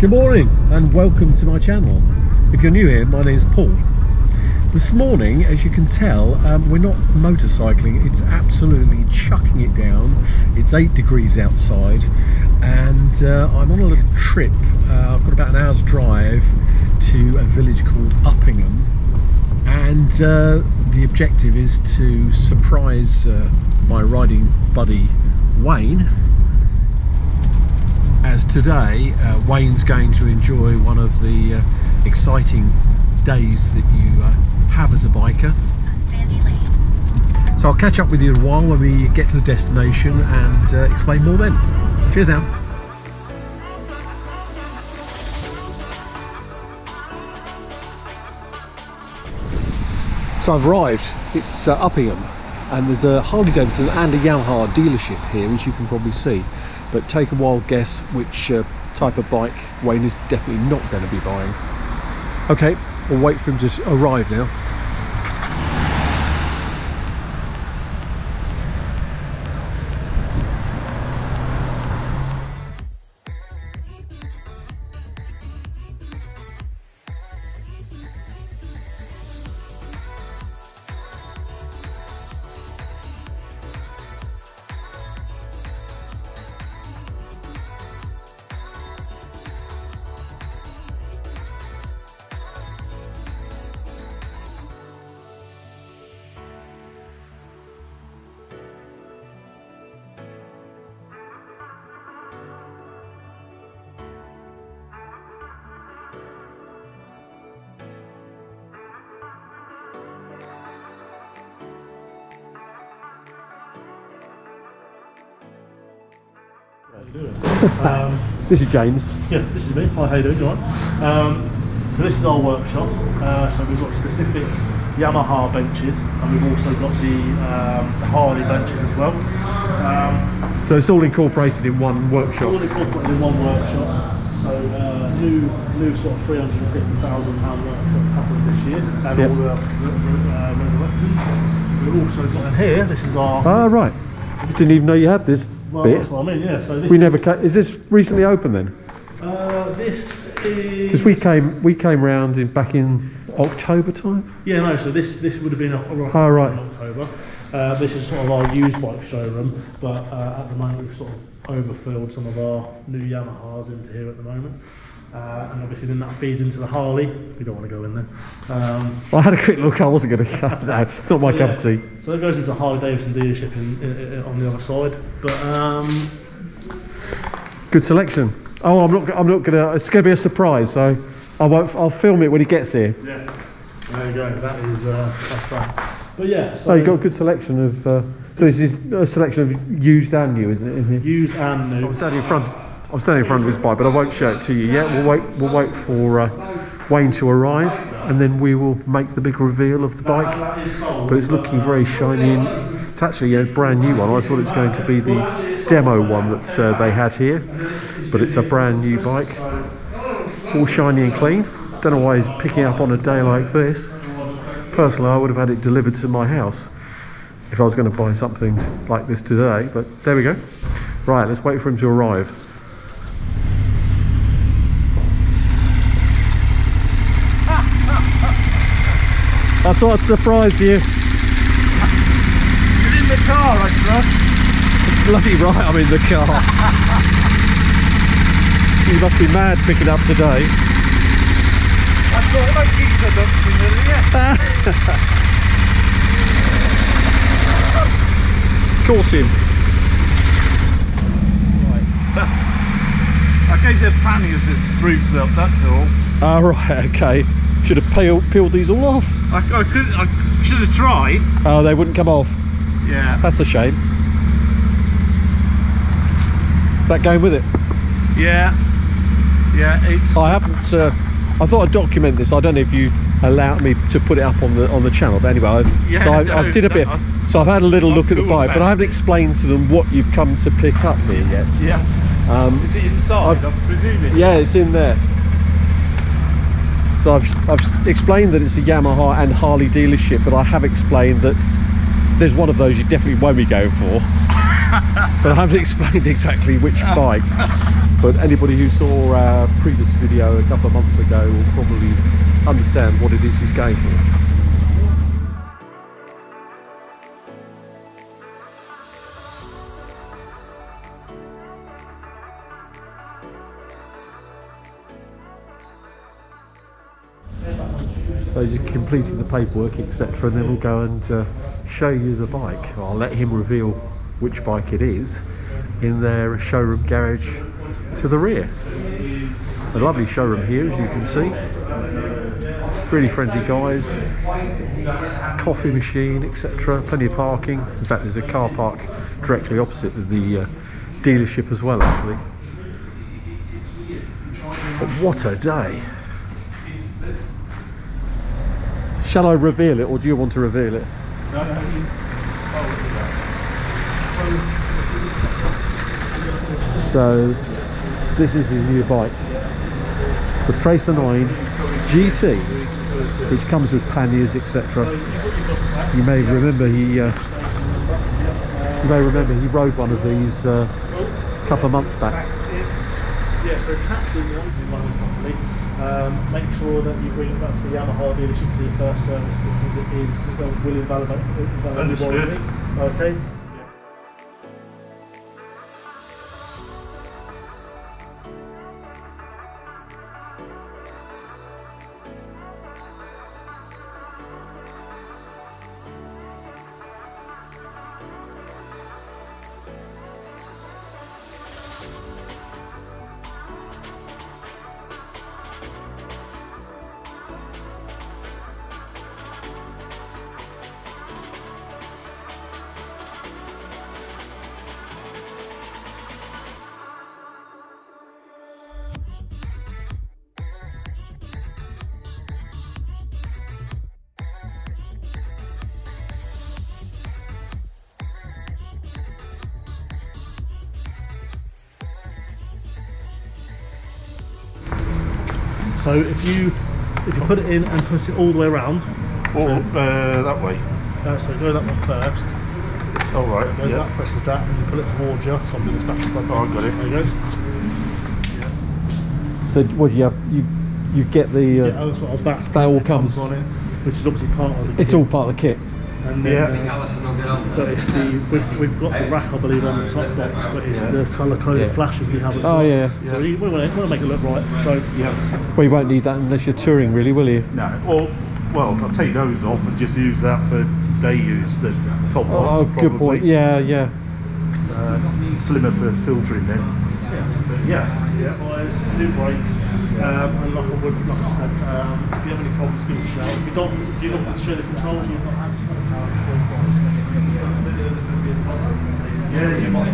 Good morning and welcome to my channel. If you're new here, my name is Paul. This morning, as you can tell, um, we're not motorcycling, it's absolutely chucking it down. It's 8 degrees outside and uh, I'm on a little trip. Uh, I've got about an hour's drive to a village called Uppingham and uh, the objective is to surprise uh, my riding buddy Wayne as today uh, Wayne's going to enjoy one of the uh, exciting days that you uh, have as a biker. So I'll catch up with you in a while when we get to the destination and uh, explain more then. Cheers now. So I've arrived, it's uh, Uppingham and there's a Harley Davidson and a Yamaha dealership here as you can probably see but take a wild guess which uh, type of bike Wayne is definitely not going to be buying. Okay, we'll wait for him to arrive now. Um, This is James. yeah, this is me. Hi, how you doing? You right? Um, so this is our workshop. Uh, so we've got specific Yamaha benches, and we've also got the, um, the Harley benches as well. Um, So it's all incorporated in one workshop. all incorporated in one workshop. So uh, new, new sort of three hundred and fifty thousand pound workshop happened this year, and Yep. all the uh, resurrections. We've also got in here. This is our. Ah, right. Didn't even know you had this well, bit. that's what I mean. Yeah. So this. We never. Ca- is this recently open then? Uh, this is. Because we came, we came round in back in October time. Yeah, no. So this this would have been a, a Oh, right. in October. Uh, this is sort of our used bike showroom, but uh, at the moment we've sort of overfilled some of our new Yamahas into here at the moment. Uh, and obviously then that feeds into the Harley. We don't want to go in there. Um, I had a quick look. I wasn't going to. no, it's not my but cup of tea. So that goes into the Harley Davidson dealership in, in, in, on the other side. But um, Good selection. Oh, I'm not. I'm not going to. It's going to be a surprise. So I won't. I'll film it when he gets here. yeah, there you go. That is uh, that's that. But yeah, so Oh, you got a good selection of. Uh, so this is a selection of used and new, isn't it? In here? used and new. I'm standing in front. I'm standing in front of his bike, but I won't show it to you yet. We'll wait. We'll wait for uh, Wayne to arrive, and then we will make the big reveal of the bike. But it's looking very shiny, and it's actually a brand new one. I thought it was going to be the demo one that uh, they had here, but it's a brand new bike, all shiny and clean. Don't know why he's picking up on a day like this. Personally, I would have had it delivered to my house if I was going to buy something like this today. But there we go. Right, let's wait for him to arrive. I thought I'd surprise you. You're in the car, I trust. Bloody right, I'm in the car. you must be mad picking up today. I thought I'd keep the Caught him. I gave the panniers a spruce up, that's all. Ah, right, okay. Should have peeled, peeled these all off. I, I could, I should have tried. Oh, they wouldn't come off. Yeah. That's a shame. Is that going with it? Yeah. Yeah, it's. I haven't. Uh, I thought I'd document this. I don't know if you allowed me to put it up on the on the channel, but anyway, I, Yeah, so I, no, I did a no, bit. I'm- so I've had a little I'm look at the cool bike, but I haven't explained to them what you've come to pick up here yet. Yeah. Um, Is it inside? I've- I'm presuming. Yeah, it's in there. So I've, I've explained that it's a Yamaha and Harley dealership, but I have explained that there's one of those you definitely won't be going for. but I haven't explained exactly which bike. But anybody who saw our previous video a couple of months ago will probably understand what it is he's going for. Completing the paperwork, etc., and then we'll go and uh, show you the bike. I'll let him reveal which bike it is in their showroom garage to the rear. A lovely showroom here, as you can see. Really friendly guys. Coffee machine, etc. Plenty of parking. In fact, there's a car park directly opposite the uh, dealership as well, actually. But what a day! Shall I reveal it, or do you want to reveal it? So, this is his new bike, the Tracer 9 GT, which comes with panniers, etc. You may remember he, uh, you may remember he rode one of these uh, a couple of months back. Yeah, so taxi one, if you properly. Um, make sure that you bring it back to the Yamaha dealership for your first service because it is it will invalidate, invalidate warranty. Okay. So if you if you put it in and put it all the way around, Or uh, that way. uh, so go that one first. All right. Go Yeah. that presses that, and you pull it towards you. So I'm doing this back. Oh, I got it. There you go. So what do you have? You you get the. Uh, Yeah, oh, sort of back. That all it comes- on it, which is obviously part of the. it's kit. all part of the kit. And then, Yeah. uh, but it's the we've, we've got the rack I believe on the top box, but it's the colour coded Yeah. flashes we haven't. Oh got. yeah. So we want to, want to make it look right. So Yeah. Well, you won't need that unless you're touring, really, will you? No. Or well, I'll take those off and just use that for day use. The top Oh, ones, good point. Yeah, yeah. Uh, slimmer for filtering then. But yeah. yeah, tyres, new brakes, um, and like I would, like I said, um, if you have any problems, give us a shout. If you don't, if you don't want to share the controls, you've not had Yeah, you might.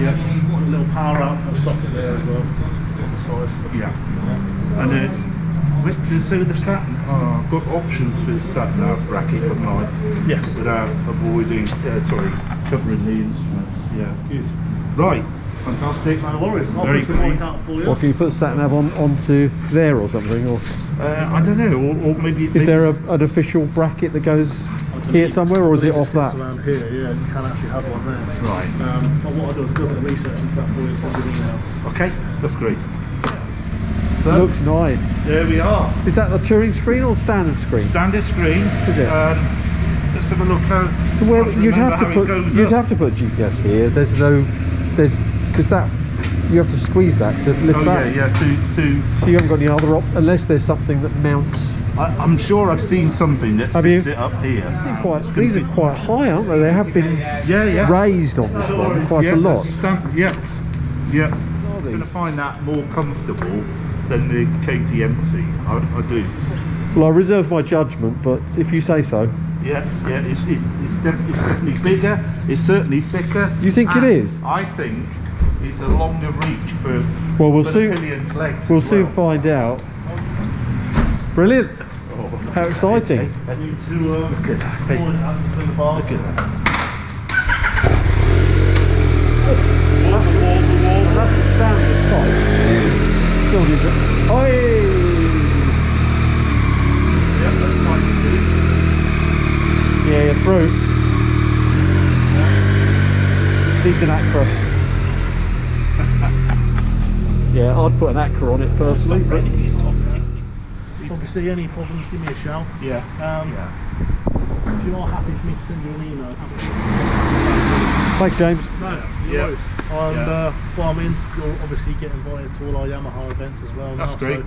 Yeah. a little power output socket there as well on the side. Yeah. And then, with so the sat, uh, I've got options for sat nav bracket, haven't I? Yes. Without avoiding, uh, sorry, covering the instruments. Yeah, good. Right, fantastic. No worries. I'll Very push the bike pleased. out for you. Or can you put sat nav on onto there or something? Or Uh, I don't know, or, or maybe. is there a, an official bracket that goes here somewhere, or is it off sits that? around here? Yeah, you can actually have one there. Right. Um, but what I'll do is do a bit of research and stuff for you and send you. Okay, that's great. So, Looks nice. there we are. Is that the touring screen or standard screen? Standard screen. Is it? Um, let's have a look how. So where you'd have to put you'd up. have to put GPS here. There's no there's because that you have to squeeze that to lift Oh that. yeah, yeah. To to. So you haven't got any other op unless there's something that mounts. I, I'm sure I've seen something that Have sticks you? it up here. Quite, these are quite high, aren't they? They have been Yeah, yeah. raised on this one quite yeah, a lot. Stamp, yeah, yeah. I'm going to find that more comfortable than the KTMC. I, I do. Well, I reserve my judgment, but if you say so, Yeah, yeah. It's it's it's, def- it's definitely bigger. It's certainly thicker. You think it is? I think it's a longer reach for. Well, we'll for soon- The pillion's legs. we'll as soon well. find out. Brilliant! Oh, How exciting! I need to uh, Look at that. pull it out the bars. Look at that. Wall, the wall, the. That's the standard type. Still it. Oi! Yeah, that's nice. Yeah, you're through. Needs an Acura. yeah, I'd put an Acura on it personally. But see any problems, give me a shout. Yeah. Um, Yeah. If you are happy for me to send you an email, thanks, James. No, no Yeah. And Yeah. uh, well, I mean, you'll obviously get invited to all our Yamaha events as well. That's now, great.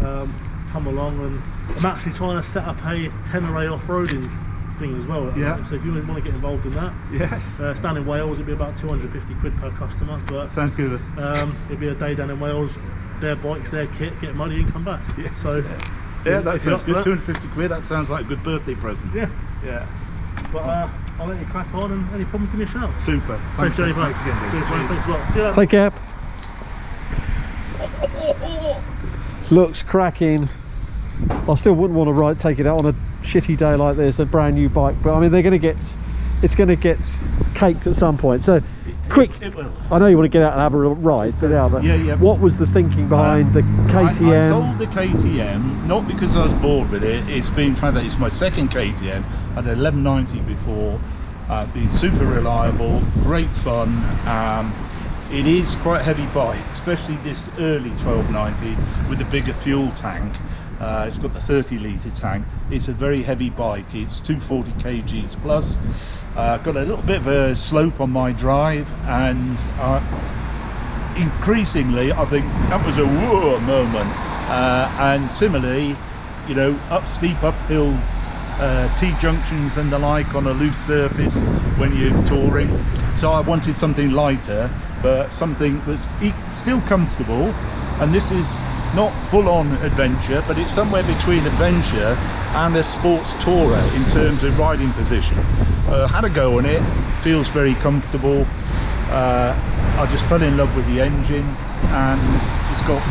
So, um, come along, and I'm actually trying to set up a Tenere off-roading thing as well. Yeah. So if you want to get involved in that, Yes. uh, it's down in Wales. It'd be about 250 quid per customer, but Sounds good. um, it'd be a day down in Wales. Their bikes, their kit, get money and come back. Yeah. So Yeah, if that sounds good. that. 250 quid. That sounds like a good birthday present. yeah. Yeah. But uh, I'll let you crack on, and any problem, give me a shout. Super. Safe Thanks, journey, thanks mate. again, Dave. Cheers, mate. Cheers. Thanks a lot. See you later. Take care. Looks cracking. I still wouldn't want to ride, take it out on a shitty day like this, a brand new bike. But I mean, they're going to get, it's going to get caked at some point. So, quick. It will. I know you want to get out and have a ride, but but Yeah, yeah. what was the thinking behind the I, I KTM? sold the KTM not because I was bored with it. It's been fantastic. It's my second KTM. I had an 1190 before. Uh, been super reliable, great fun. Um, it is quite a heavy bike, especially this early 1290 with the bigger fuel tank. Uh, it's got the 30 litre tank. It's a very heavy bike. It's 240 kgs plus. Uh, got a little bit of a slope on my drive, and uh, increasingly I think that was a whoa moment uh, and similarly you know up steep uphill uh, T-junctions and the like on a loose surface when you're touring so I wanted something lighter but something that's e- still comfortable and this is not full-on adventure but it's somewhere between adventure and a sports tourer in terms of riding position. Uh, had a go on it feels very comfortable. Uh, I just fell in love with the engine and it's got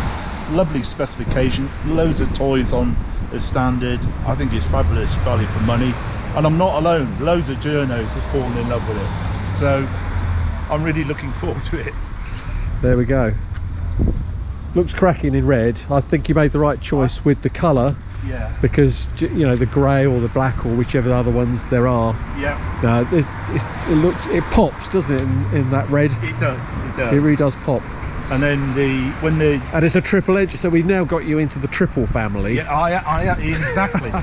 lovely specification loads of toys on as standard. I think it's fabulous value for money. And I'm not alone loads of journos have fallen in love with it. So I'm really looking forward to it. There we go. Looks cracking in red. I think you made the right choice with the colour yeah because you know the grey or the black or whichever the other ones there are. yeah it's, it's, it looks it pops, doesn't it? In, in that red, it does it does it really does pop. and then the when the And it's a triple edge, so we've now got you into the triple family. yeah I, I exactly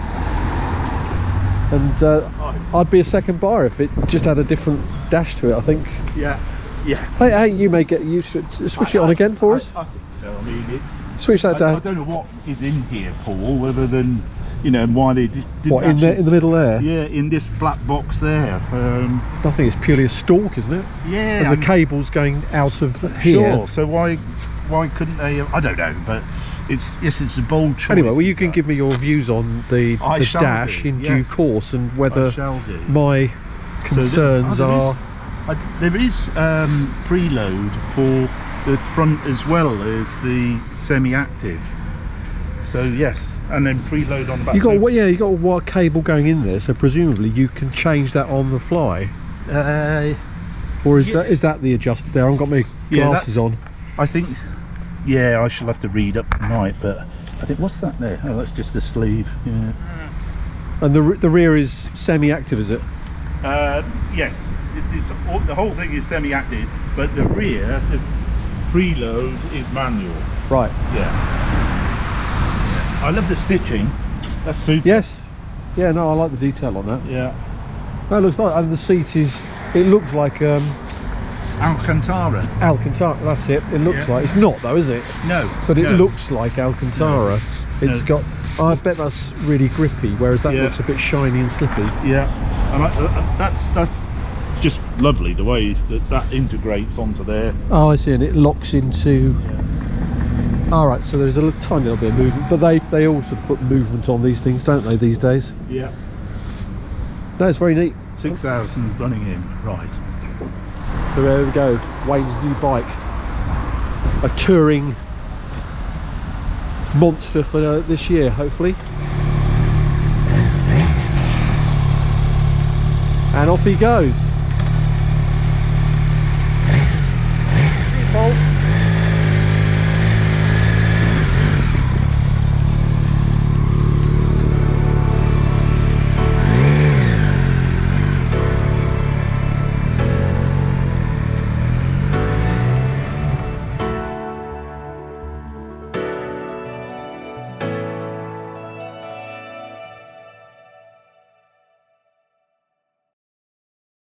And uh, I'd be a second buyer if it just had a different dash to it. I think. yeah yeah Hey, hey, you may get you should switch it on again for I- us. I, I think so I mean it's Switch that I, I don't know what is in here, Paul, other than you know why they did, What in the in the middle there? yeah in this black box there. Um, It's nothing. It's purely a stalk, isn't it? yeah, And I'm the cable's going out of here. sure. So why why couldn't they? I don't know, but it's yes, it's a bold choice. Anyway, well, you can that. give me your views on the, the dash do, in due course and whether my So there- concerns oh, there are. is- I- there is um, preload for the front as well as the semi-active. So yes, and then preload on the back. You got So, well, yeah, you got a wire cable going in there, so presumably you can change that on the fly, uh, or is Yeah. that is that the adjuster there? I haven't got my Yeah, glasses on. I think, yeah, I shall have to read up tonight, but I think what's that there? Oh, that's just a sleeve. Yeah. And the the rear is semi-active, is it? Uh, yes, it's all, the whole thing is semi-active, but the rear, the preload is manual. Right. Yeah. I love the stitching. That's super. Yes. Yeah. No, I like the detail on that. Yeah. No, it looks like, and the seat is. It looks like um, Alcantara. Alcantara. That's it. It looks Yeah. like it's not though, is it? No. But it no. looks like Alcantara. It's No. got. I bet that's really grippy, whereas that Yeah. looks a bit shiny and slippy. Yeah. And I, uh, that's that's just lovely the way that that integrates onto there. Oh, I see, and it locks into. All right, so there's a little, tiny little bit of movement, but they they all sort of put movement on these things, don't they? These days. Yeah. No, it's very neat. Six thousand running in. Right. So there we go, Wayne's new bike, a touring monster for uh, this year, hopefully. And off he goes.